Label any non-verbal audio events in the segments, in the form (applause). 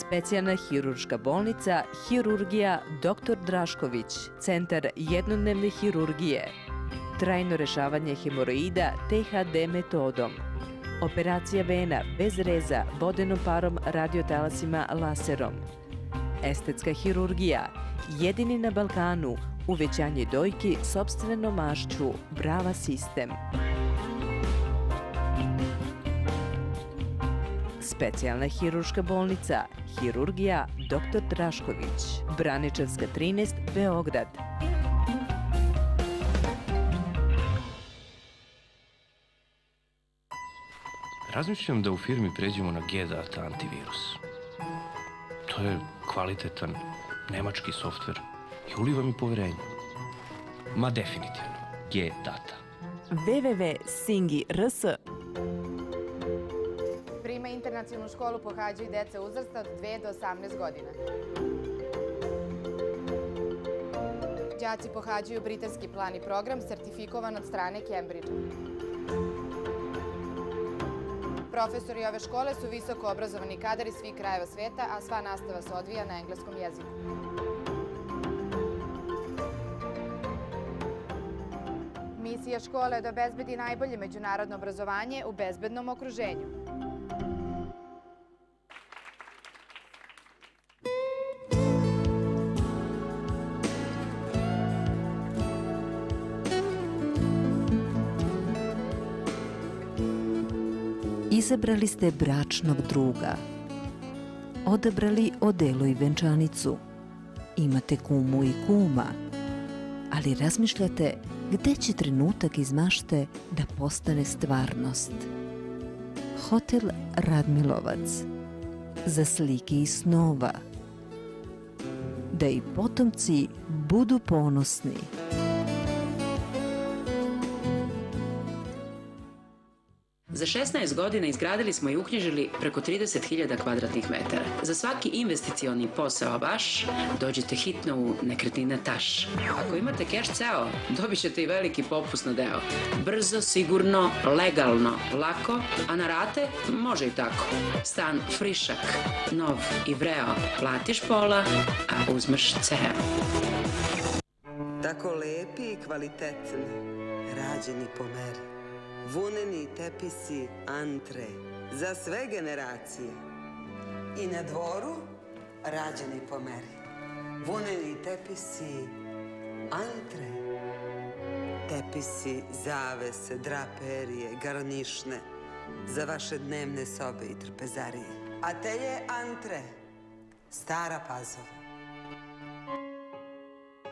Specijalna hirurška bolnica Hirurgija Dr. Drašković, centar jednodnevne hirurgije, trajno rešavanje hemoroida THD metodom, operacija vena bez reza vodenom parom radiotalasima laserom, estetska hirurgija, jedini na Balkanu, uvećanje dojki sobstvenom mašću, Brava sistem. Specijalna hirurška bolnica, hirurgija Dr. Drašković, Braničevska 13, Beograd. Razmišljam da u firmi pređemo na G-Data antivirus. To je kvalitetan nemački softver i uliva mi poverenje. Ma definitivno, G-Data. www.singi.rs internacionalnu školu pohađaju deca uzrasta od 2 do 18 godina. Đaci pohađaju britanski plan i program sertifikovan od strane Cambridge. Profesori ove škole su visoko obrazovani kadar iz svih krajeva sveta, a sva nastava se odvija na engleskom jeziku. Misija škole je da obezbedi najbolje međunarodno obrazovanje u bezbednom okruženju. Izabrali ste bračnog druga. Odabrali odelo i venčanicu. Imate kumu i kuma. Ali razmišljate gde će trenutak iz mašte da postane stvarnost. Hotel Radmilovac. Za slike i snova. Da i potomci budu ponosni. Za 16 godina izgradili smo i uknjižili preko 30.000 kvadratnih metara. Za svaki investicioni posao vaš, dođite hitno u nekretnine Taš. Ako imate keš ceo, dobit ćete i veliki popust na deo. Brzo, sigurno, legalno, lako, a na rate može i tako. Stan frišak, nov i vreo. Platiš pola, a uzmeš ceo. Tako lepi i kvalitetni, rađeni po meri. Vuneni tepisi antre, za sve generacije. I na dvoru, rađeni po meri. Vuneni tepisi antre. Tepisi, zavese, draperije, garnišne, za vaše dnevne sobe i trpezarije. Atelje antre, stara pazova.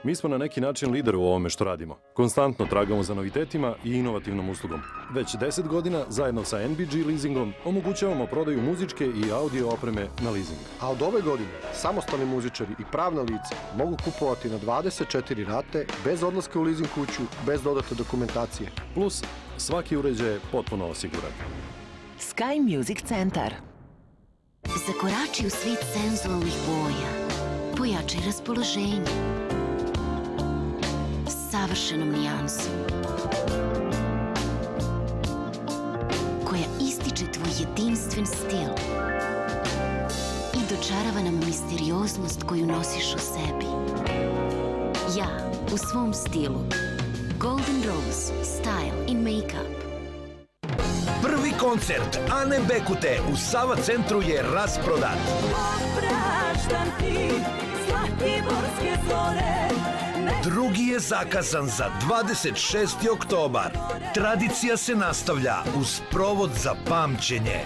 Mi smo na neki način lider u ovome što radimo. Konstantno tragamo za novitetima i inovativnom uslugom. Već 10 godina, zajedno sa NBG leasingom, omogućavamo prodaju muzičke i audio opreme na leasing. A od ove godine samostalni muzičari i pravna lica mogu kupovati na 24 rate bez odlaska u leasing kuću, bez dodatne dokumentacije. Plus, svaki uređaj je potpuno osiguran. Sky Music Centar. Zakorači u svijet senzualnih boja. Pojačaj raspoloženje. Savršenom nijansom. Koja ističe tvoj jedinstven stil. I dočarava nam misterioznost koju nosiš u sebi. Ja, u svom stilu. Golden Rose, Style in Makeup. Prvi koncert Ane Bekute u Sava centru je rasprodat. Opraštam ti Zlatiborske zore Drugi je zakazan za 26. oktobar. Tradicija se nastavlja uz provod za pamćenje.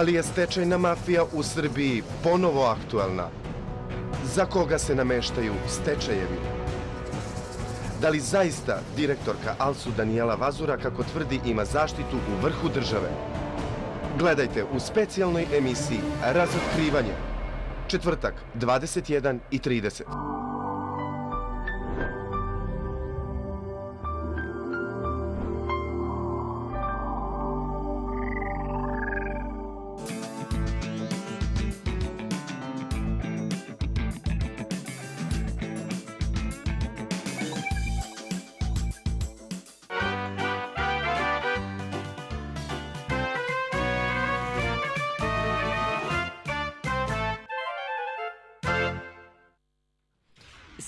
Da li je stečajna mafija u Srbiji ponovo aktualna? Za koga se nameštaju stečajevi? Da li zaista direktorka Alsu Danijela Vazura, kako tvrdi, ima zaštitu u vrhu države? Gledajte u specijalnoj emisiji Razotkrivanje. Četvrtak, 21 i 30.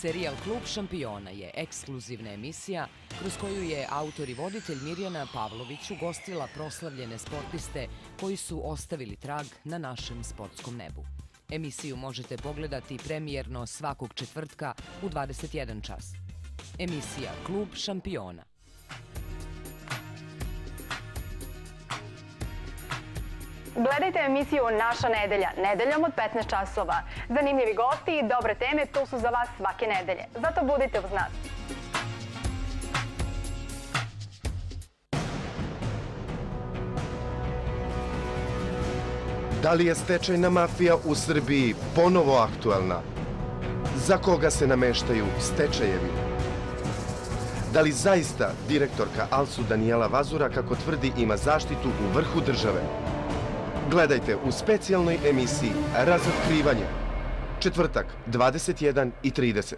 Serijal Klub šampiona je ekskluzivna emisija kroz koju je autor i voditelj Mirjana Pavlović ugostila proslavljene sportiste koji su ostavili trag na našem sportskom nebu. Emisiju možete pogledati premijerno svakog četvrtka u 21 čas. Emisija Klub šampiona. Gledajte emisiju Naša nedelja, nedeljom od 15 časova. Zanimljivi gosti i dobre teme tu su za vas svake nedelje. Zato budite uz nas. Da li je stečajna mafija u Srbiji ponovo aktualna? Za koga se nameštaju stečajevi? Da li zaista direktorka Alsu Danijela Vazura, kako tvrdi, ima zaštitu u vrhu države? Gledajte u specijalnoj emisiji Razotkrivanje. Četvrtak, 21 i 30.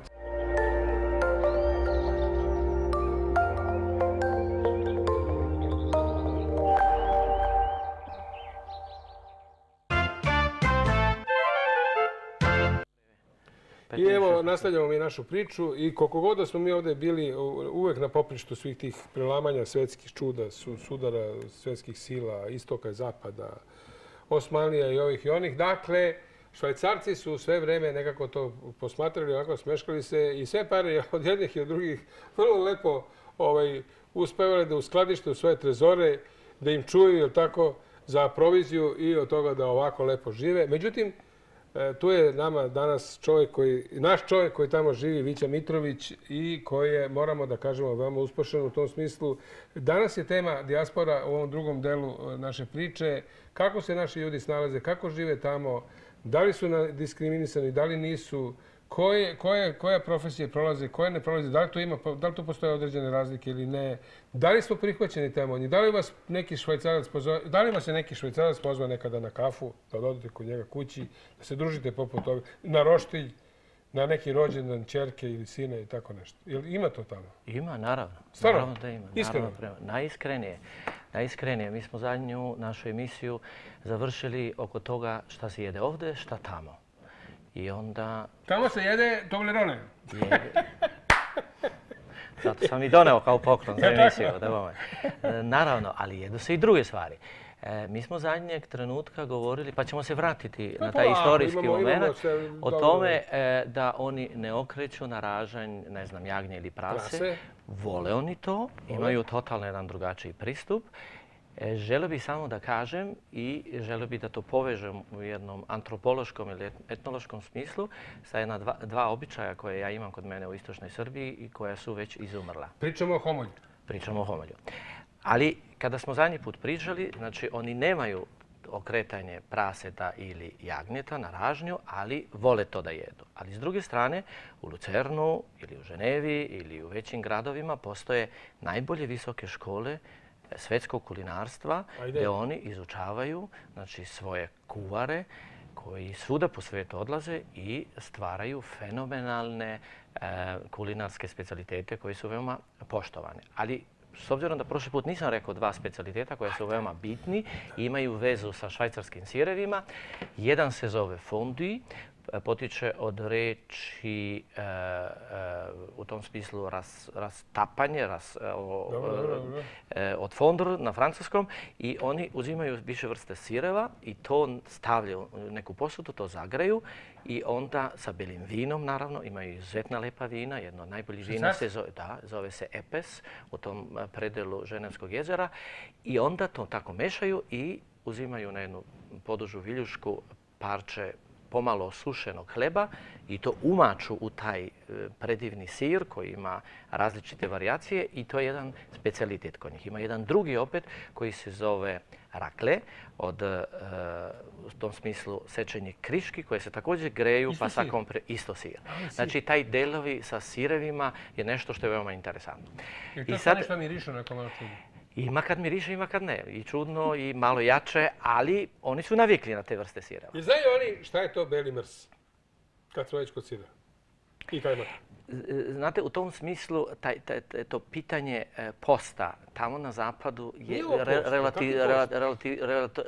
I evo, nastavljamo mi našu priču i koliko god da smo mi ovde bili uvek na poprištu svih tih prelamanja svetskih čuda, su, sudara svetskih sila, istoka i zapada, Osmanlija i ovih i onih. Dakle, švajcarci su sve vreme nekako to posmatrali, onako smeškali se i sve pare od jednih i od drugih vrlo lepo ovaj, uspevali da uskladište svoje trezore, da im čuju, tako, za proviziju i od toga da ovako lepo žive. Međutim, tu je nama danas čovjek koji, naš čovjek koji tamo živi, Vića Mitrović i koji je, moramo da kažemo, veoma uspešan u tom smislu. Danas je tema dijaspora u ovom drugom delu e, naše priče. Kako se naši ljudi snalaze, kako žive tamo, da li su diskriminisani, da li nisu, koje, koje, koja profesije prolaze, koje ne prolaze, da li, tu ima, da li tu postoje određene razlike ili ne, da li smo prihvaćeni tamo njih, da li vas neki švajcarac pozove, da li vas je neki švajcarac pozvao nekada na kafu, da odete kod njega kući, da se družite poput toga, na roštilj, na neki rođendan čerke ili sine i tako nešto. Jel ima to tamo? Ima, naravno. Stvarno? Naravno da ima. Iskreno? Naravno, najiskrenije. Najiskrenije. Mi smo zadnju našu emisiju završili oko toga šta se jede ovde, šta tamo. I onda... Tamo se jede Toblerone. Zato sam i doneo kao poklon za emisiju. E, Naravno, ali jedu se i druge stvari. E, mi smo zadnjeg trenutka govorili, pa ćemo se vratiti na taj istorijski moment, o tome e, da oni ne okreću na ražanj, ne znam, jagnje ili prase. Vole oni to, imaju totalno jedan drugačiji pristup. E, želio bih samo da kažem i želio bih da to povežem u jednom antropološkom ili etnološkom smislu sa jedna dva, dva običaja koje ja imam kod mene u istočnoj Srbiji i koja su već izumrla. Pričamo o homolju. Pričamo o homolju. Ali kada smo zadnji put pričali, znači oni nemaju okretanje praseta ili jagnjeta na ražnju, ali vole to da jedu. Ali s druge strane, u Lucernu ili u Ženevi ili u većim gradovima postoje najbolje visoke škole svetskog kulinarstva gdje oni izučavaju znači, svoje kuvare koji svuda po svijetu odlaze i stvaraju fenomenalne e, kulinarske specialitete koji su veoma poštovane. Ali s obzirom da prošli put nisam rekao dva specialiteta koje su veoma bitni, imaju vezu sa švajcarskim sirevima. Jedan se zove fondue, potiče od reči e, e, u tom smislu ras, rastapanje, ras, e, e, od fondr na francuskom i oni uzimaju više vrste sireva i to stavljaju u neku posudu, to zagraju i onda sa belim vinom, naravno, imaju izuzetna lepa vina, jedno od najboljih vina se zove, da, zove se Epes u tom predelu Ženevskog jezera i onda to tako mešaju i uzimaju na jednu podužu viljušku parče pomalo sušenog hleba i to umaču u taj e, predivni sir koji ima različite variacije i to je jedan specialitet kod njih. Ima jedan drugi opet koji se zove rakle, od, e, u tom smislu sečenje kriški koje se također greju isto pa sa kompre, isto sir. Znači taj delovi sa sirevima je nešto što je veoma interesantno. I to sad, nešto mirišu na ima kad miriše, ima kad ne. I čudno i malo jače, ali oni su navikli na te vrste sira. I znaju oni šta je to beli mrs? Kad su već kod sira. I kaj ima? Znate, u tom smislu, taj, taj, to pitanje e, posta tamo na zapadu je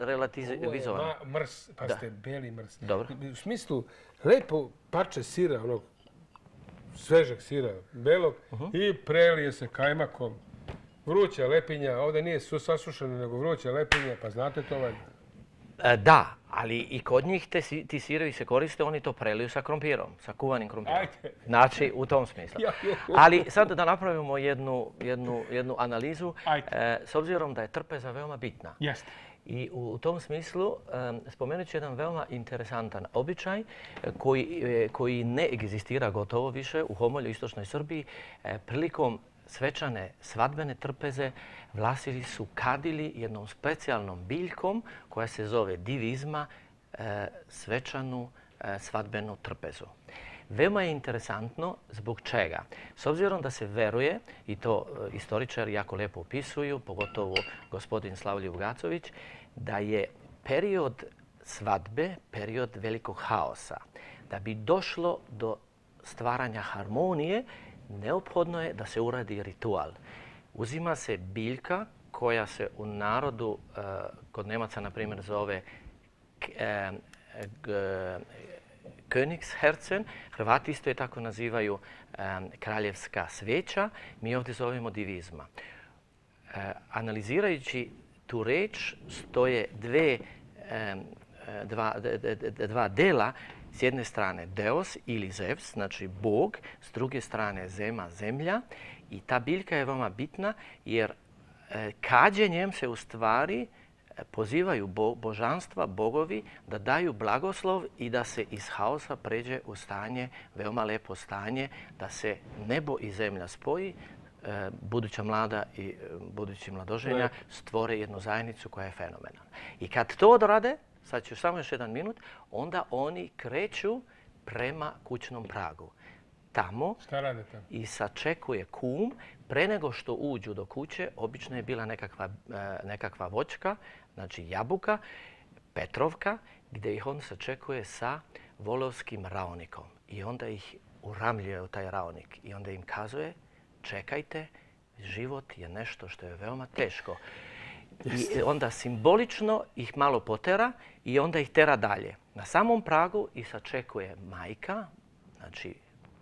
relativizovano. Ovo je mrs, pa ste beli mrs. Dobro. U smislu, lepo parče sira, onog svežeg sira belog i prelije se kajmakom. Vruća lepinja, ovdje nije su sasušeno, nego vruća lepinja, pa znate to valjda. E, Da, ali i kod njih te ti sirovi se koriste, oni to preliju sa krompirom, sa kuvanim krompirom. Ajde. Znači, u tom smislu. Ali sad da napravimo jednu, jednu, jednu analizu, e, s obzirom da je trpeza veoma bitna. Jeste. I u, tom smislu spomenut ću jedan veoma interesantan običaj e, koji, koji ne egzistira gotovo više u Homolju, istočnoj Srbiji. Prilikom svečane svadbene trpeze vlasili su kadili jednom specijalnom biljkom koja se zove divizma e, svečanu e, svadbenu trpezu. Veoma je interesantno zbog čega. S obzirom da se veruje, i to e, istoričari jako lijepo opisuju, pogotovo gospodin Slavlje Ugacović, da je period svadbe period velikog haosa. Da bi došlo do stvaranja harmonije, neophodno je da se uradi ritual. Uzima se biljka koja se u narodu, e, kod Nemaca na primjer zove e, g- Königsherzen, Hrvati isto je tako nazivaju em, kraljevska sveća, mi ovdje zovemo divizma. Analizirajući tu reč stoje dve, dva, d- d- d- dva dela, s jedne strane Deos ili Zevs, znači Bog, s druge strane Zema, zemlja. I ta biljka je veoma bitna jer e, kađenjem se u stvari e, pozivaju bo- božanstva, bogovi da daju blagoslov i da se iz haosa pređe u stanje, veoma lepo stanje, da se nebo i zemlja spoji, buduća mlada i budući mladoženja stvore jednu zajednicu koja je fenomenalna. I kad to odrade, sad ću samo još jedan minut, onda oni kreću prema kućnom pragu. Tamo Šta i sačekuje kum. Pre nego što uđu do kuće, obično je bila nekakva, e, nekakva voćka, znači jabuka, petrovka, gdje ih on sačekuje sa volovskim raonikom. I onda ih uramljuje u taj raonik. I onda im kazuje, čekajte, život je nešto što je veoma teško. I onda simbolično ih malo potera i onda ih tera dalje. Na samom pragu ih sačekuje majka, znači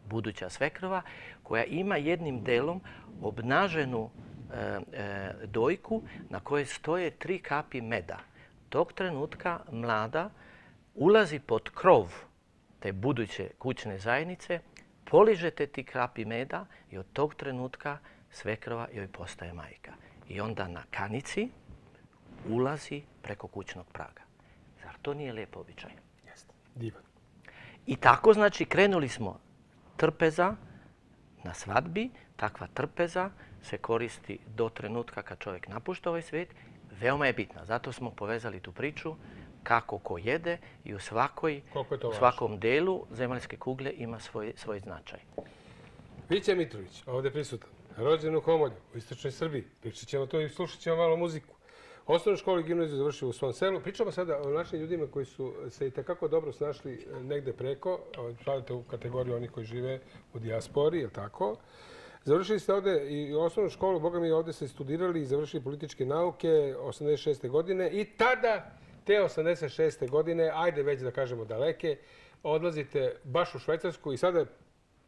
buduća svekrva, koja ima jednim delom obnaženu e, e, dojku na kojoj stoje tri kapi meda. Tog trenutka mlada ulazi pod krov te buduće kućne zajednice, poližete ti kapi meda i od tog trenutka svekrva joj postaje majka. I onda na kanici ulazi preko kućnog praga. Zar to nije lijep običaj? Divan. I tako, znači, krenuli smo trpeza na svadbi. Takva trpeza se koristi do trenutka kad čovjek napušta ovaj svijet. Veoma je bitna. Zato smo povezali tu priču kako ko jede i u, svakoj, je u svakom delu zemaljske kugle ima svoj, svoj značaj. Viće Mitrović, ovdje prisutan, rođen u Homolju, u istočnoj Srbiji. Pričat ćemo to i slušat ćemo malo muziku. Osnovnu školu i gimnaziju završio u svom selu. Pričamo sada o našim ljudima koji su se i takako dobro snašli e, negde preko. Spadate u kategoriju onih koji žive u dijaspori, je tako? Završili ste ovdje i osnovnu školu, boga mi ovdje ste studirali i završili političke nauke 86. godine i tada, te 86. godine, ajde već da kažemo daleke, odlazite baš u Švajcarsku i sada je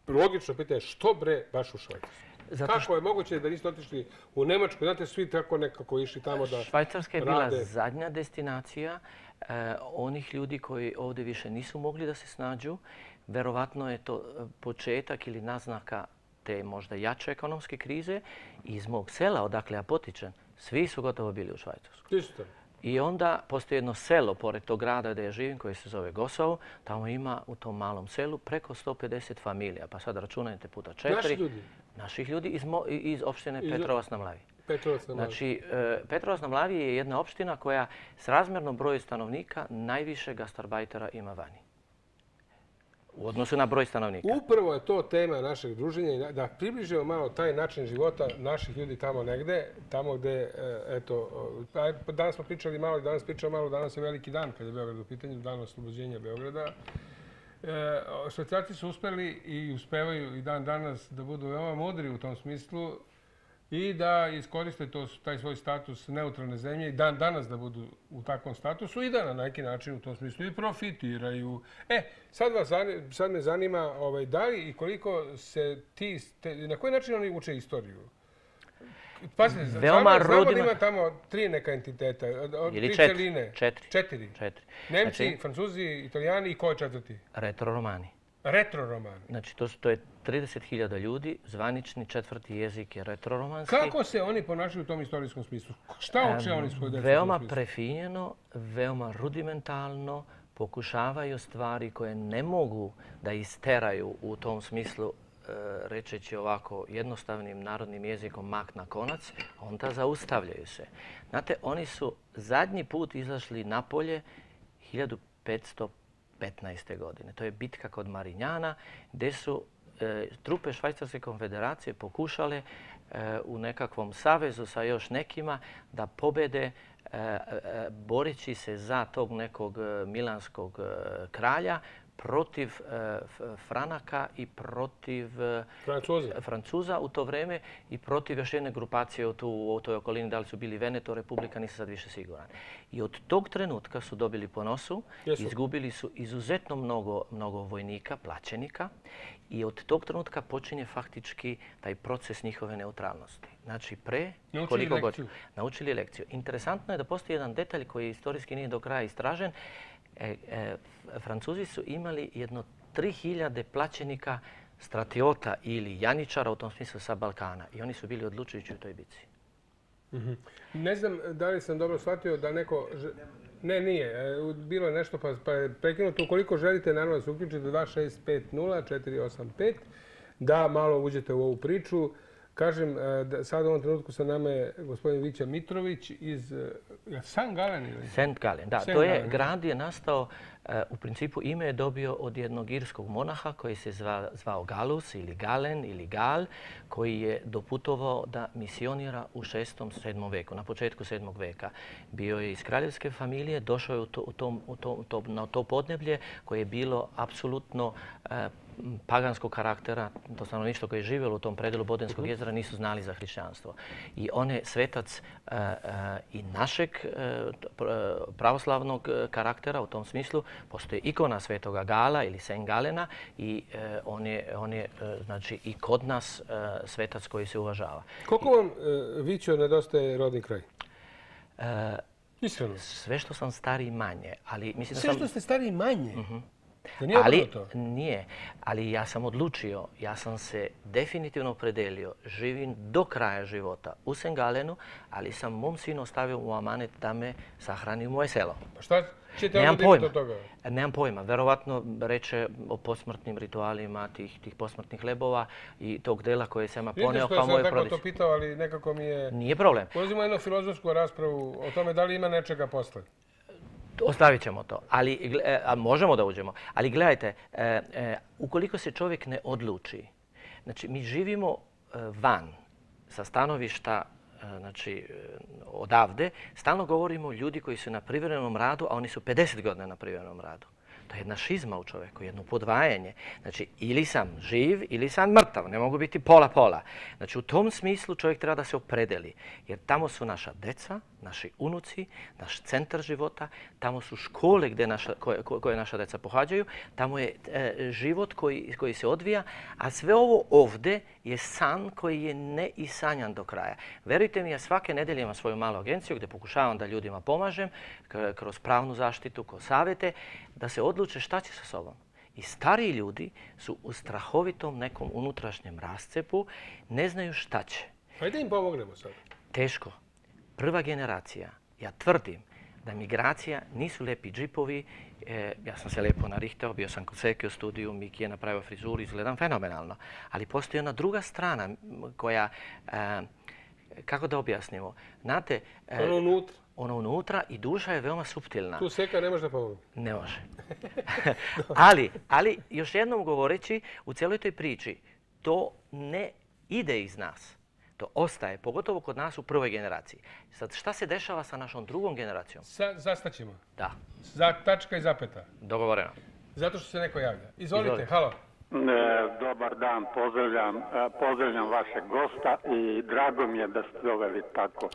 logično pitanje što bre baš u Švajcarsku? Zato Kako je moguće da niste otišli u Nemačku? Znate, svi tako nekako išli tamo da Švajcarska je bila rade. zadnja destinacija e, onih ljudi koji ovdje više nisu mogli da se snađu. Verovatno je to e, početak ili naznaka te možda jače ekonomske krize. Iz mog sela, odakle ja potičem, svi su gotovo bili u Švajcarskoj. Isto. I onda postoji jedno selo pored tog grada gdje ja živim koji se zove Gosov. Tamo ima u tom malom selu preko 150 familija. Pa sad računajte puta četiri. Naši ljudi? Naših ljudi iz, mo- iz opštine Iz- Petrovac na Mlavi. Petrovac na Mlavi. Znači, e, Petrovac na Mlavi je jedna opština koja s razmjerno broju stanovnika najviše gastarbajtera ima vani. U odnosu na broj stanovnika. Upravo je to tema našeg druženja, i da približimo malo taj način života naših ljudi tamo negde, tamo gde, e, eto, pa danas smo pričali malo, danas pričamo malo, danas je veliki dan kad je Beograd u pitanju, dan oslobođenja Beograda. E, Švajcarci su uspeli i uspevaju i dan danas da budu veoma mudri u tom smislu, i da iskoriste taj svoj status neutralne zemlje i dan danas da budu u takvom statusu i da na neki način u tom smislu i profitiraju. E, sad me zanima ovaj, da li i koliko se ti, na koji način oni uče istoriju? Pazite, Veoma znamo, da ima tamo tri neka entiteta, Ili tri četiri. celine. Četiri. Četiri. četiri. Nemci, znači, Francuzi, Italijani i ko je četvrti? Retroromani. Retroromani. Znači, to, to je 30.000 ljudi, zvanični četvrti jezik je retroromanski. Kako se oni ponašaju u tom istorijskom smislu? Šta uče oni svoje djece? Veoma prefinjeno, veoma rudimentalno, pokušavaju stvari koje ne mogu da isteraju u tom smislu rečeći ovako jednostavnim narodnim jezikom mak na konac, onda zaustavljaju se. Znate, oni su zadnji put izašli na polje 1500 15. godine. To je bitka kod Marinjana gdje su e, trupe Švajcarske konfederacije pokušale e, u nekakvom savezu sa još nekima da pobede e, boreći se za tog nekog milanskog kralja protiv e, Franaka i protiv e, Francuza u to vrijeme i protiv još jedne grupacije u toj okolini, da li su bili Veneto, Republika, nisam sad više siguran. I od tog trenutka su dobili po nosu, izgubili su izuzetno mnogo, vojnika, plaćenika i od tog trenutka počinje faktički taj proces njihove neutralnosti. Znači pre koliko god naučili lekciju. Interesantno je da postoji jedan detalj koji historijski nije do kraja istražen. E, e, Francuzi su imali jedno 3000 plaćenika stratiota ili janičara, u tom smislu sa Balkana. I oni su bili odlučujući u toj bici. Mhm. Ne znam da li sam dobro shvatio da neko... Ne, nije. E, bilo je nešto pa, pa je prekinuto. Ukoliko želite, naravno se uključite 2650 da malo uđete u ovu priču. Kažem, e, sad u ovom trenutku sa nama je gospodin Vića Mitrović iz e, San Galen ili? St. Galen, da. to je, grad je nastao, e, u principu ime je dobio od jednog irskog monaha koji se zvao Galus ili Galen ili Gal, koji je doputovao da misionira u 6. 7. veku, na početku 7. veka. Bio je iz kraljevske familije, došao je na to podneblje koje je bilo apsolutno paganskog karaktera, to stanovništvo koje je živjelo u tom predelu Bodenskog mhm. jezera nisu znali za hrišćanstvo. I on je svetac e, e, i našeg e, pravoslavnog karaktera u tom smislu. Postoji ikona svetoga Gala ili Sen Galena i on je, znači, i kod nas svetac koji se uvažava. Koliko vam, Vićo, nedostaje rodni kraj? Iskreno. Sve što sam stari manje. Ali mislim Sve što ste stari manje? Mhm ali, Nije. Ali ja sam odlučio, ja sam se definitivno opredelio, živim do kraja života u Sengalenu, ali sam mom sinu ostavio u amanet da me sahrani u moje selo. Pa šta ćete Nemam pojma. od toga? Nemam pojma. Verovatno reče o posmrtnim ritualima tih, tih posmrtnih hlebova i tog dela koje sam poneo kao moje prodice. sam tako to pitao, ali nekako mi je... Nije problem. Ulazimo jednu filozofsku raspravu o tome da li ima nečega posle. Ostavit ćemo to, ali e, možemo da uđemo. Ali gledajte, e, e, ukoliko se čovjek ne odluči, znači mi živimo van sa stanovišta znači odavde, stalno govorimo ljudi koji su na privremenom radu, a oni su 50 godina na privremenom radu. To je jedna šizma u čovjeku, jedno podvajanje. Znači, ili sam živ, ili sam mrtav. Ne mogu biti pola-pola. Znači, u tom smislu čovjek treba da se opredeli. Jer tamo su naša deca, naši unuci, naš centar života, tamo su škole gdje naša, koje, naša deca pohađaju, tamo je e, život koji, koji se odvija, a sve ovo ovdje je san koji je ne isanjan do kraja. Verujte mi, ja svake nedelje imam svoju malu agenciju gdje pokušavam da ljudima pomažem kroz pravnu zaštitu, kroz savjete, da se odluče šta će sa sobom. I stariji ljudi su u strahovitom nekom unutrašnjem rascepu, ne znaju šta će. Hajde im pomognemo sad. Teško. Prva generacija, ja tvrdim, da migracija nisu lijepi džipovi. E, ja sam se lijepo narihtao, bio sam kod Seke u studiju, Miki je napravio frizuru, izgledam fenomenalno. Ali postoji ona druga strana koja, e, kako da objasnimo, znate... E, ono unutra? Ono unutra i duša je veoma suptilna. Tu Seka ne može da pomoći? Ne može. (laughs) (laughs) ali, ali, još jednom govoreći, u cijeloj toj priči, to ne ide iz nas. To ostaje, pogotovo kod nas u prvoj generaciji. Sad, šta se dešava sa našom drugom generacijom? zastaćemo. Da. Za, tačka i zapeta. Dogovoreno. Zato što se neko javlja. Izvolite, halo. Dobar dan, pozdravljam, pozdravljam vašeg gosta i drago mi je da ste doveli tako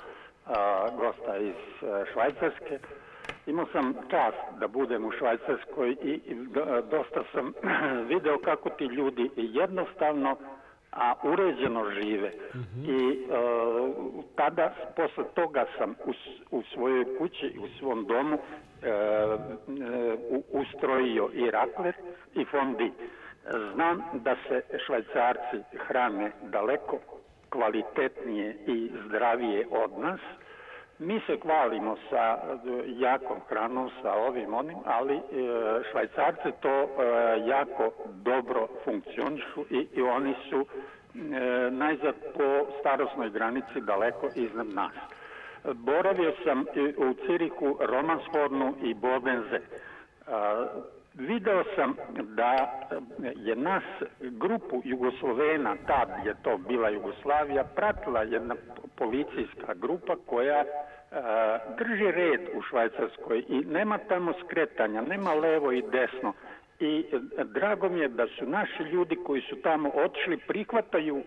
gosta iz Švajcarske. Imao sam čast da budem u Švajcarskoj i dosta sam (clears throat) video kako ti ljudi jednostavno a uređeno žive. I tada, posle toga sam u, svojoj kući, u svom domu ustrojio i raklet i fondi. Znam da se švajcarci hrane daleko kvalitetnije i zdravije od nas. Mi se hvalimo sa jakom hranom, sa ovim onim, ali švajcarci to jako dobro funkcionišu i, oni su najzad po starosnoj granici daleko iznad nas. Boravio sam u Cirihu, Romansfornu i Bodenze. Video sam da je nas grupu Jugoslovena, tad je to bila Jugoslavija, pratila jedna policijska grupa koja drži red u Švajcarskoj i nema tamo skretanja, nema levo i desno. I drago mi je da su naši ljudi koji su tamo otišli prihvataju,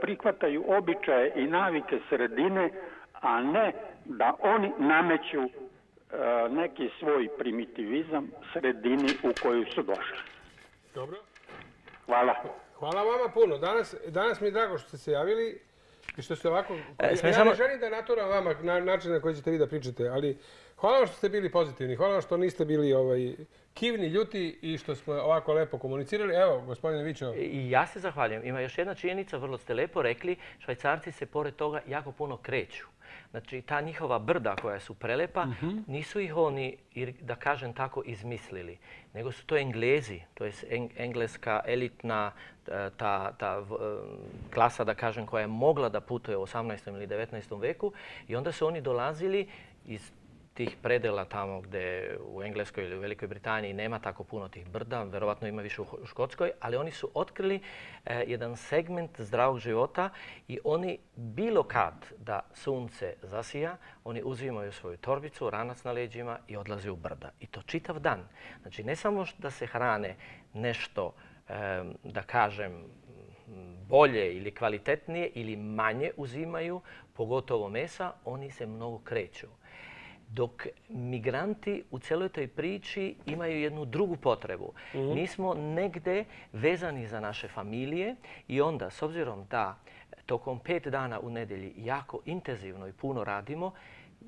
prihvataju običaje i navike sredine, a ne da oni nameću neki svoj primitivizam sredini u koju su došli. Dobro. Hvala. Hvala vama puno. Danas, danas mi je drago što ste se javili i što ste ovako... E, ja samo- ne želim da naturam vama na način na koji ćete vi da pričate, ali hvala vam što ste bili pozitivni, hvala vam što niste bili ovaj, kivni, ljuti i što smo ovako lepo komunicirali. Evo, gospodine Vičo, I ja se zahvaljujem. Ima još jedna činjenica, vrlo ste lepo rekli, švajcarci se pored toga jako puno kreću. Znači, ta njihova brda koja su prelepa, nisu ih oni, da kažem tako, izmislili, nego su to Englezi, to je engleska elitna e, ta, ta e, klasa, da kažem, koja je mogla da putuje u 18. ili 19. veku i onda su oni dolazili iz tih predela tamo gdje u Engleskoj ili u Velikoj Britaniji nema tako puno tih brda, verovatno ima više u Škotskoj, ali oni su otkrili e, jedan segment zdravog života i oni bilo kad da sunce zasija, oni uzimaju svoju torbicu, ranac na leđima i odlaze u brda. I to čitav dan. Znači ne samo da se hrane nešto, da kažem, bolje ili kvalitetnije ili manje uzimaju, pogotovo mesa, oni se mnogo kreću. Dok migranti u cijeloj toj priči imaju jednu drugu potrebu. Mi smo negde vezani za naše familije i onda, s obzirom da tokom pet dana u nedelji jako intenzivno i puno radimo,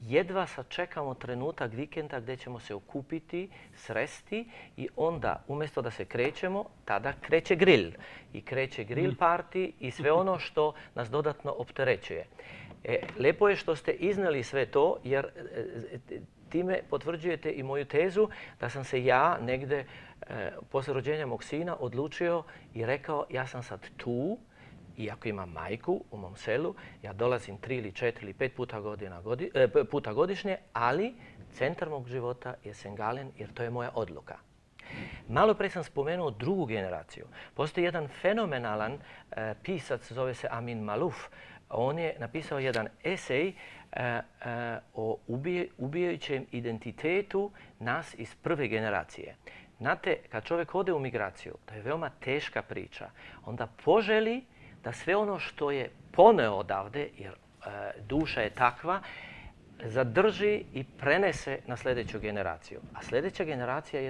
jedva sačekamo trenutak vikenda gdje ćemo se okupiti, sresti i onda umjesto da se krećemo, tada kreće grill. I kreće grill party i sve ono što nas dodatno opterećuje. E, lepo je što ste iznali sve to, jer e, time potvrđujete i moju tezu da sam se ja negde e, posle rođenja mog sina odlučio i rekao ja sam sad tu, iako imam majku u mom selu, ja dolazim tri ili četiri ili pet puta, godina, godi- e, puta godišnje, ali centar mog života je Sengalen jer to je moja odluka. Malo pre sam spomenuo drugu generaciju. Postoji jedan fenomenalan e, pisac, zove se Amin Maluf. On je napisao jedan esej e, e, o ubijajućem identitetu nas iz prve generacije. Znate, kad čovjek ode u migraciju, to je veoma teška priča, onda poželi da sve ono što je poneo odavde, jer e, duša je takva, zadrži i prenese na sljedeću generaciju. A sljedeća generacija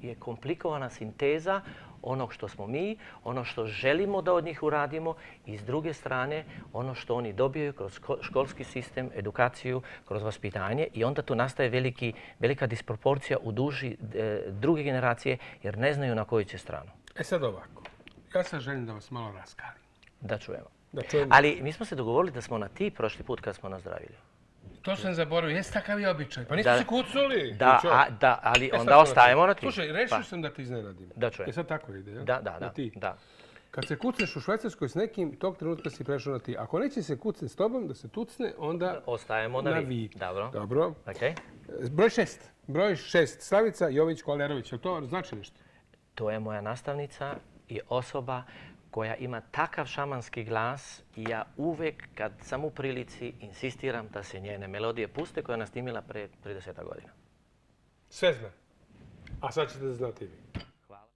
je komplikovana sinteza onog što smo mi, ono što želimo da od njih uradimo i s druge strane ono što oni dobijaju kroz ško- školski sistem, edukaciju, kroz vaspitanje i onda tu nastaje veliki, velika disproporcija u duši e, druge generacije jer ne znaju na koju će stranu. e sad ovako. Ja sad želim da vas malo raskalim. Da čujemo. Da čujem. Ali mi smo se dogovorili da smo na ti prošli put kad smo nazdravili. To sam zaboravio, jesi takav je običaj. Pa nisu se kucali. Da, a- da, ali E, onda ostajemo na ti. Slušaj, rešio Pa. sam da te iznenadim. Da čujem. E sad tako ide, jel? Da, da, da. ti. da. Kad se kucneš u Švajcarskoj s nekim, tog trenutka si prešao na ti. Ako neće se kucne s tobom, da se tucne, onda Ostajemo na, na vi. vi. Dobro. Dobro. Okej. Broj šest. Broj šest. Slavica Jović Kolerović. Jel to znači nešto? To je moja nastavnica i osoba koja ima takav šamanski glas i ja uvek kad sam u prilici insistiram da se njene melodije puste koje je nastimila pre 30 godina. Sve zna. A sad ćete da znate i vi. Hvala.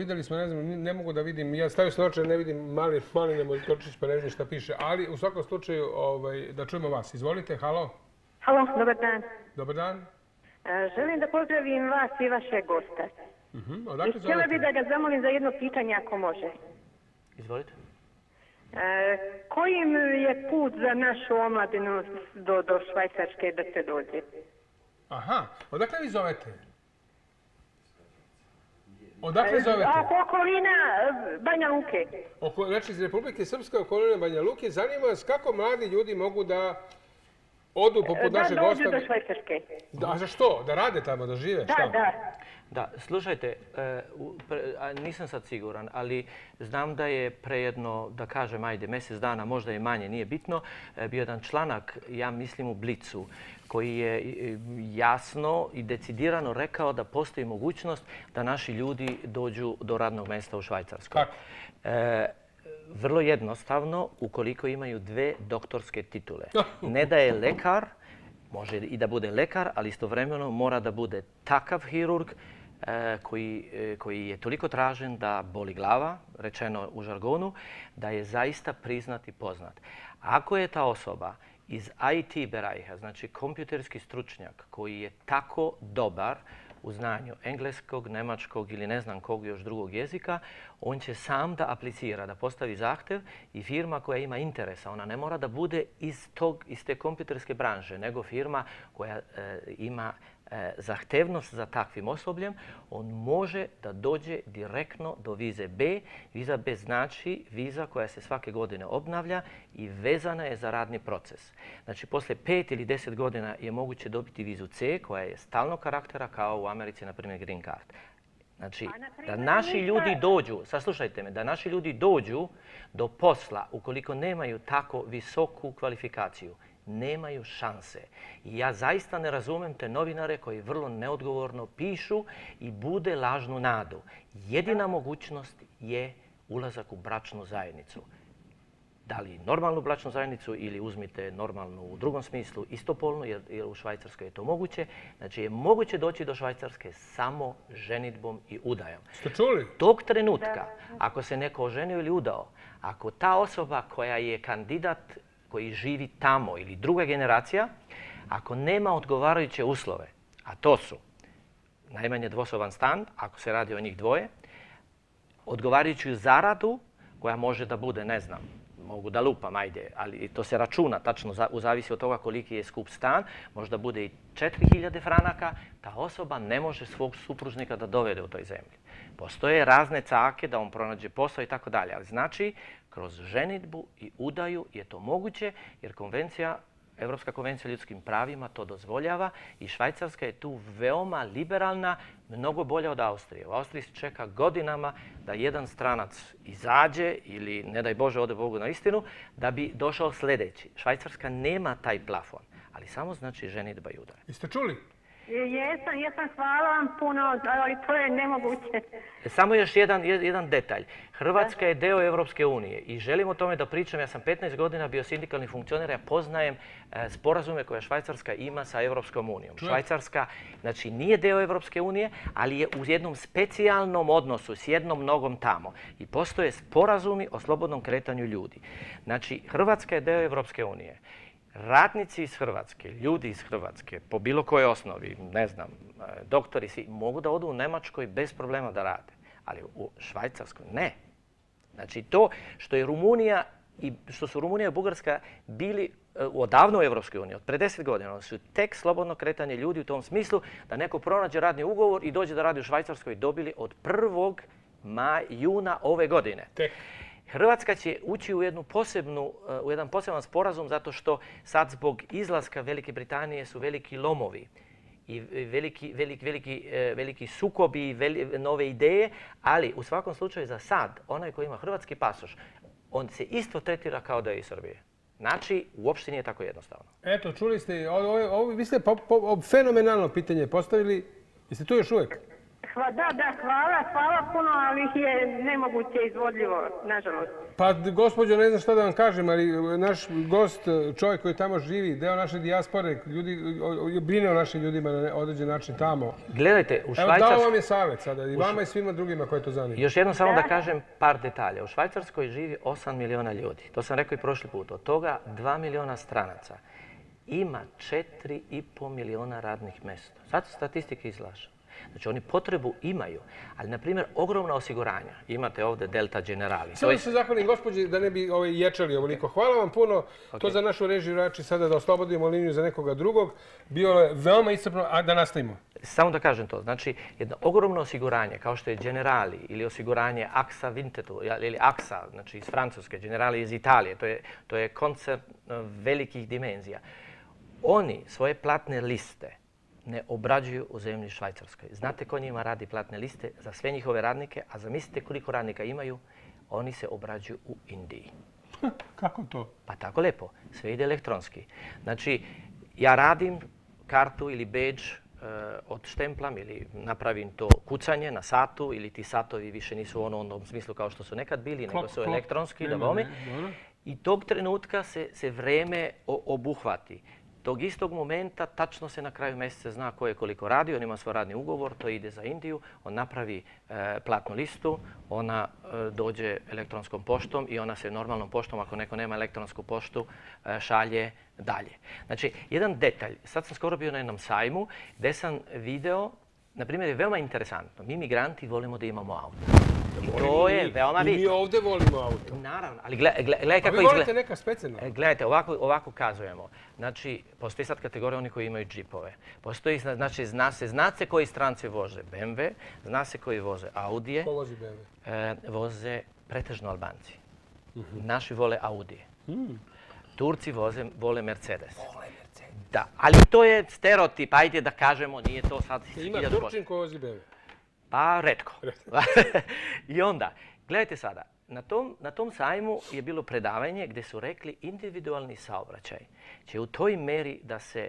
Videli smo, ne znam, ne mogu da vidim, ja stavio sam oče, ne vidim mali, mali Nemotočić, pa ne vidim šta piše, ali u svakom slučaju ovaj, da čujemo vas. Izvolite, halo. Halo, dobar dan. Dobar dan. E, želim da pozdravim vas i vaše goste. Mhm, I htjela bih da ga zamolim za jedno pitanje ako može. Izvolite. E, kojim je put za našu omladinu do, do Švajcarske da se dođe? Aha, odakle vi zovete? Odakle zovete? A, okolina e, Banja Luke. Oko, znači, iz Republike Srpske okoline Banja Luke, zanima vas kako mladi ljudi mogu da odu poput Da našeg dođu gosta? do Švajcarske. Da, a za što? Da rade tamo, da žive? Da, šta? da. Da, slušajte, e, nisam sad siguran, ali znam da je prejedno, da kažem, ajde, mjesec dana, možda i manje, nije bitno, e, bio jedan članak, ja mislim u Blicu, koji je e, jasno i decidirano rekao da postoji mogućnost da naši ljudi dođu do radnog mjesta u Švajcarskoj. E, vrlo jednostavno, ukoliko imaju dve doktorske titule. (laughs) Ne da je lekar, može i da bude lekar, ali istovremeno mora da bude takav hirurg e, koji, e, koji je toliko tražen da boli glava, rečeno u žargonu, da je zaista priznat i poznat. Ako je ta osoba iz IT berajha, znači kompjuterski stručnjak koji je tako dobar u znanju engleskog, nemačkog ili ne znam kog još drugog jezika, on će sam da aplicira, da postavi zahtev i firma koja ima interesa, ona ne mora da bude iz, tog, iz te kompjuterske branže, nego firma koja e, ima zahtevnost za takvim osobljem, on može da dođe direktno do vize B. Viza B znači viza koja se svake godine obnavlja i vezana je za radni proces. Znači, posle pet ili deset godina je moguće dobiti vizu C koja je stalnog karaktera kao u Americi, na primjer, green card. Znači, da naši ljudi dođu, saslušajte me, da naši ljudi dođu do posla ukoliko nemaju tako visoku kvalifikaciju, nemaju šanse. I ja zaista ne razumem te novinare koji vrlo neodgovorno pišu i bude lažnu nadu. Jedina mogućnost je ulazak u bračnu zajednicu. Da li normalnu bračnu zajednicu ili uzmite normalnu u drugom smislu, istopolnu, jer, jer u Švajcarskoj je to moguće. Znači je moguće doći do Švajcarske samo ženitbom i udajom. Ste čuli? Tog trenutka, ako se neko oženio ili udao, ako ta osoba koja je kandidat koji živi tamo ili druga generacija, ako nema odgovarajuće uslove, a to su najmanje dvosoban stan, ako se radi o njih dvoje, odgovarajuću zaradu, koja može da bude, ne znam, mogu da lupam, ajde, ali to se računa tačno, u zavisi od toga koliki je skup stan, možda bude i 4000 franaka, ta osoba ne može svog supružnika da dovede u toj zemlji. Postoje razne cake da on pronađe posao i tako dalje, ali znači kroz ženitbu i udaju je to moguće jer konvencija Evropska konvencija o ljudskim pravima to dozvoljava i Švajcarska je tu veoma liberalna, mnogo bolja od Austrije. U Austriji se čeka godinama da jedan stranac izađe ili, ne daj Bože, ode Bogu na istinu, da bi došao sljedeći. Švajcarska nema taj plafon, ali samo znači ženitba i udaj. Jeste čuli? Jesam, jesam, hvala vam puno, ali to je nemoguće. Samo još jedan, jedan detalj. Hrvatska je deo Evropske unije i želim o tome da pričam. Ja sam 15 godina bio sindikalni funkcioner, ja poznajem e, sporazume koje Švajcarska ima sa Evropskom unijom. Švajcarska, znači, nije deo Evropske unije, ali je u jednom specijalnom odnosu s jednom nogom tamo. I postoje sporazumi o slobodnom kretanju ljudi. Znači, Hrvatska je deo Evropske unije radnici iz Hrvatske, ljudi iz Hrvatske, po bilo kojoj osnovi, ne znam, e, doktori svi, mogu da odu u Nemačkoj bez problema da rade. Ali u Švajcarskoj ne. Znači to što je Rumunija i što su Rumunija i Bugarska bili e, odavno u Evropskoj uniji, od pre deset godina, su tek slobodno kretanje ljudi u tom smislu da neko pronađe radni ugovor i dođe da radi u Švajcarskoj dobili od 1. Maj, juna ove godine. Tek. Hrvatska će ući u, jednu posebnu, uh, u jedan poseban sporazum zato što sad zbog izlaska Velike Britanije su veliki lomovi i veliki, veliki, veliki, uh, veliki sukobi i nove ideje, ali u svakom slučaju za sad, onaj koji ima hrvatski pasoš, on se isto tretira kao da je iz Srbije. Znači, uopšte nije tako jednostavno. Eto, čuli ste, vi ste po, fenomenalno pitanje postavili. Jeste tu još uvijek? Hva, da, da, hvala, hvala puno, ali je nemoguće izvodljivo, nažalost. Pa, gospođo, ne znam šta da vam kažem, ali naš gost, čovjek koji tamo živi, deo naše dijaspore, ljudi, brine o našim ljudima na određen način tamo. Gledajte, u Švajcarskoj... Evo, dao vam je savjet sada, i vama i svima drugima koje to zanima. Još jednom samo da kažem par detalja. U Švajcarskoj živi 8 miliona ljudi. To sam rekao i prošli put. Od toga 2 miliona stranaca. Ima 4,5 miliona radnih mjesta. Sad statistike izlažu. Znači oni potrebu imaju, ali na primjer ogromna osiguranja. Imate ovdje Delta Generali. Samo se zahvalim gospođi da ne bi ovaj ječali ovoliko. Hvala vam puno. To za našu režiju rači sada da oslobodimo liniju za nekoga drugog. Bilo je veoma iscrpno, a da nastavimo. Samo da kažem to. Znači jedno ogromno osiguranje kao što je Generali ili osiguranje AXA Vintetu ili AXA, znači iz Francuske, Generali iz Italije. To je, to je koncert eh, velikih dimenzija. Oni svoje platne liste ne obrađuju u zemlji Švajcarskoj. Znate ko njima radi platne liste za sve njihove radnike, a zamislite koliko radnika imaju, oni se obrađuju u Indiji. Kako to? Pa tako lepo, sve ide elektronski. Znači, ja radim kartu ili badge uh, od štemplam ili napravim to kucanje na satu ili ti satovi više nisu u onom smislu kao što su nekad bili, nego su elektronski, da. I tog trenutka se, se vreme obuhvati tog istog momenta tačno se na kraju mjeseca zna ko je koliko radi, on ima svoj radni ugovor, to ide za Indiju, on napravi e, platnu listu, ona e, dođe elektronskom poštom i ona se normalnom poštom, ako neko nema elektronsku poštu, e, šalje dalje. Znači, jedan detalj, sad sam skoro bio na jednom sajmu gdje sam video, na primjer, je veoma interesantno, mi migranti volimo da imamo auto. I to je veoma bitno. I mi ovdje volimo auto. Naravno, ali gledaj kako izgleda. A vi volite neka specijalna? E, gledajte, ovako, ovako kazujemo. Znači, postoji sad kategorija oni koji imaju džipove. Postoji, znači, zna se, zna se koji stranci voze BMW, zna se koji voze Audije. Ko vozi BMW? E, voze pretežno Albanci. Mhm. Naši vole Audije. Hmm. Turci voze, vole Mercedes. Vole Mercedes. Da, ali to je stereotip, ajde da kažemo, nije to sad... Ima Turčin koji vozi BMW? Pa redko. (laughs) I onda, gledajte sada, na tom, na tom sajmu je bilo predavanje gdje su rekli individualni saobraćaj će u toj meri da se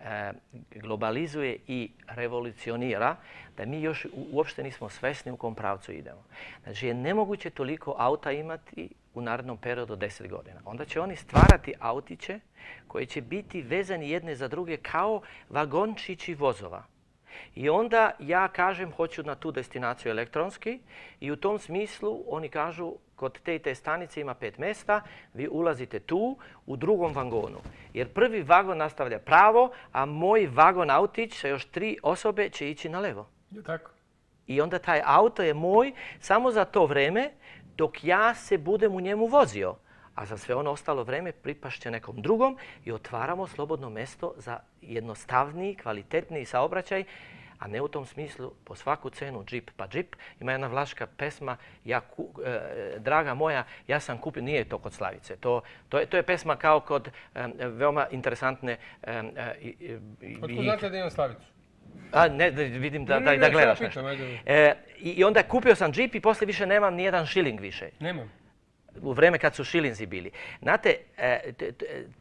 e, globalizuje i revolucionira, da mi još uopšte nismo svesni u kom pravcu idemo. Znači je nemoguće toliko auta imati u narednom periodu od 10 godina. Onda će oni stvarati autiće koji će biti vezani jedne za druge kao vagončići vozova. I onda ja kažem hoću na tu destinaciju elektronski i u tom smislu oni kažu kod te i te stanice ima pet mjesta, vi ulazite tu u drugom vagonu. Jer prvi vagon nastavlja pravo, a moj vagon autić sa još tri osobe će ići na levo. tako. I onda taj auto je moj samo za to vreme dok ja se budem u njemu vozio. A za sve ono ostalo vreme pripašće nekom drugom i otvaramo slobodno mjesto za jednostavniji, kvalitetniji saobraćaj a ne u tom smislu po svaku cenu džip pa džip. Ima jedna vlaška pesma, ja, e, draga moja, ja sam kupio, nije to kod Slavice, to, to, je, to je pesma kao kod veoma interesantne... E, Otko znate da imam Slavicu? A, ne, vidim da, da, da gledaš nešto. E, I onda kupio sam džip i poslije više nemam ni jedan šiling više. Nemam u vreme kad su šilinzi bili. Znate, e,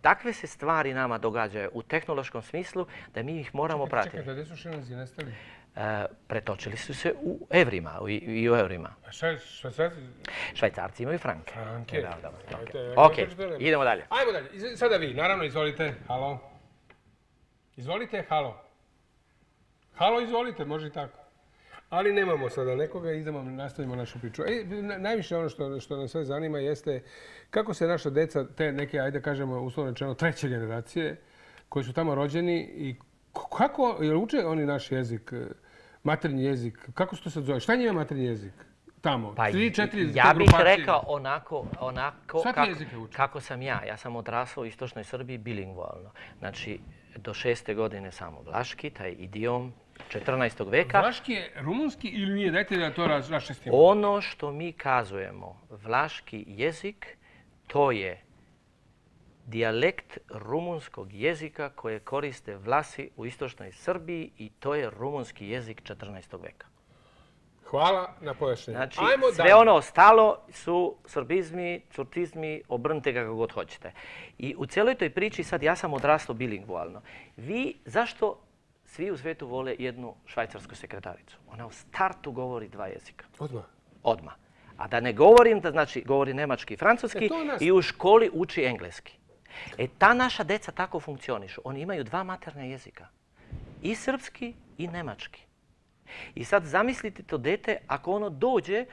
takve se stvari nama događaju u tehnološkom smislu da mi ih moramo pratiti. Čekajte, gdje su šilinzi nestali? E, pretočili su se u evrima i, u eurima. Švajcarci? Švajcarci imaju franke. Franke. Da, da, ok, idemo dalje. Ajmo dalje. Sada vi, naravno, izvolite. Halo. Izvolite, halo. Halo, izvolite, može i tako. Ali nemamo sada nekoga, idemo, nastavimo našu priču. E, najviše ono što, što nas sve zanima jeste kako se naša deca, te neke, ajde kažemo, uslovno rečeno, treće generacije, koji su tamo rođeni i kako, jel uče oni naš jezik, maternji jezik, kako se to sad zove? Šta njima maternji jezik? Tamo, pa, tri, četiri Ja bih rekao onako, onako kako, kako sam ja. Ja sam odrasao u istočnoj Srbiji bilingvalno. Znači, do šeste godine samo vlaški, taj idiom, 14. veka. Vlaški je rumunski ili nije? Dajte da to raščistimo. Ono što mi kazujemo, vlaški jezik, to je dijalekt rumunskog jezika koje koriste vlasi u istočnoj Srbiji i to je rumunski jezik 14. veka. Hvala na pojašnjenju. Znači, sve ono ostalo su srbizmi, curtizmi, obrnite kako god hoćete. I u cijeloj toj priči sad ja sam odraslo bilingvualno. Vi zašto svi u svijetu vole jednu švajcarsku sekretaricu. Ona u startu govori dva jezika. Odmah? Odmah. A da ne govorim, da znači govori nemački i francuski e, i u školi uči engleski. E ta naša deca tako funkcionišu. Oni imaju dva materna jezika. I srpski i nemački. I sad zamislite to dete ako ono dođe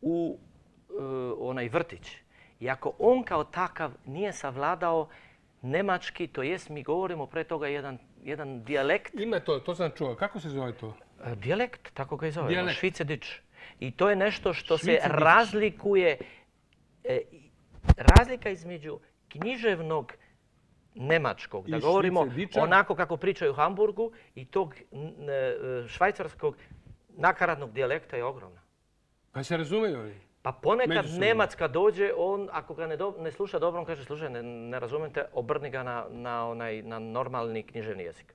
u e, onaj vrtić i ako on kao takav nije savladao nemački, to jest mi govorimo pre toga jedan jedan dijalekt. Ima to, to sam čuo. Kako se zove to? E, dijalekt, tako ga i zove. Švicedić. I to je nešto što se razlikuje. E, razlika između književnog nemačkog, da govorimo onako kako pričaju u Hamburgu, i tog e, švajcarskog nakaradnog dijalekta je ogromna. Pa se razumiju oni? Pa ponekad Nemac kad dođe, on ako ga ne, sluša dobro, on kaže slušaj, ne, ne razumijete, obrni ga na, na, onaj, na normalni književni jezik.